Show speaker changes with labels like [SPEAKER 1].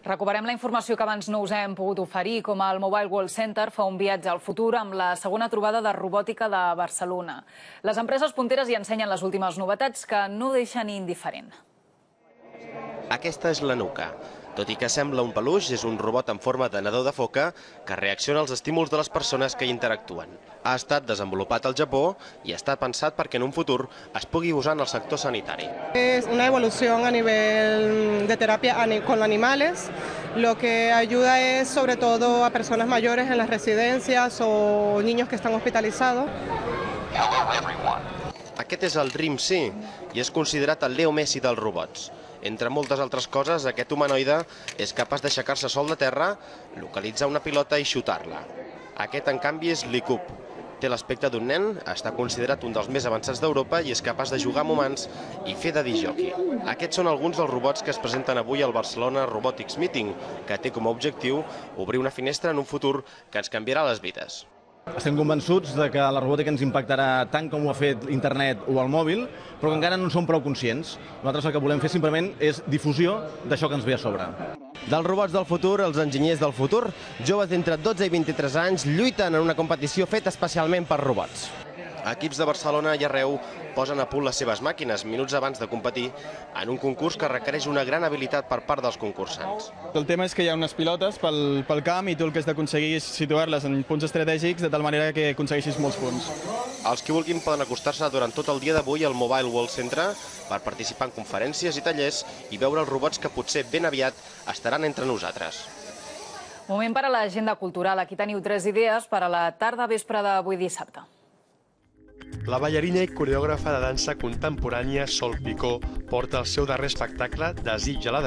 [SPEAKER 1] Recuperem la informació que abans no us hem pogut oferir, com el Mobile World Center fa un viatge al futur amb la segona trobada de robòtica de Barcelona. Les empreses punteres hi ensenyen les últimes novetats que no deixen indiferent.
[SPEAKER 2] Aquesta és la Nuca. Tot i que sembla un peluix, és un robot en forma de nadó de foca que reacciona als estímuls de les persones que hi interactuen. Ha estat desenvolupat al Japó i està pensat perquè en un futur es pugui usar en el sector sanitari.
[SPEAKER 3] Es una evolución a nivel de terapia con animales, lo que ayuda es sobre todo a personas mayores en las residencias o niños que están hospitalizados.
[SPEAKER 2] Aquest és el Dream C i és considerat el Leo Messi dels robots. Entre moltes altres coses, aquest humanoide és capaç d'aixecar-se sol de terra, localitzar una pilota i xutar-la. Aquest, en canvi, és l'Icup. Té l'aspecte d'un nen, està considerat un dels més avançats d'Europa i és capaç de jugar amb humans i fer de disjockey. Aquests són alguns dels robots que es presenten avui al Barcelona Robotics Meeting, que té com a objectiu obrir una finestra en un futur que ens canviarà les vides.
[SPEAKER 4] Estem convençuts de que la robòtica ens impactarà tant com ho ha fet internet o el mòbil, però que encara no en som prou conscients. Nosaltres el que volem fer simplement és difusió d'això que ens ve a sobre.
[SPEAKER 2] Dels robots del futur, els enginyers del futur, joves d'entre 12 i 23 anys, lluiten en una competició feta especialment per robots. Equips de Barcelona i arreu posen a punt les seves màquines minuts abans de competir en un concurs que requereix una gran habilitat per part dels concursants.
[SPEAKER 5] El tema és que hi ha unes pilotes pel, pel camp i tu el que has d'aconseguir és situar-les en punts estratègics de tal manera que aconsegueixis molts punts.
[SPEAKER 2] Els que vulguin poden acostar-se durant tot el dia d'avui al Mobile World Centre per participar en conferències i tallers i veure els robots que potser ben aviat estaran entre nosaltres.
[SPEAKER 1] Moment per a l'agenda cultural. Aquí teniu tres idees per a la tarda vespre d'avui dissabte.
[SPEAKER 6] La ballarina i coreògrafa de dansa contemporània Sol Picó porta el seu darrer espectacle Desig a la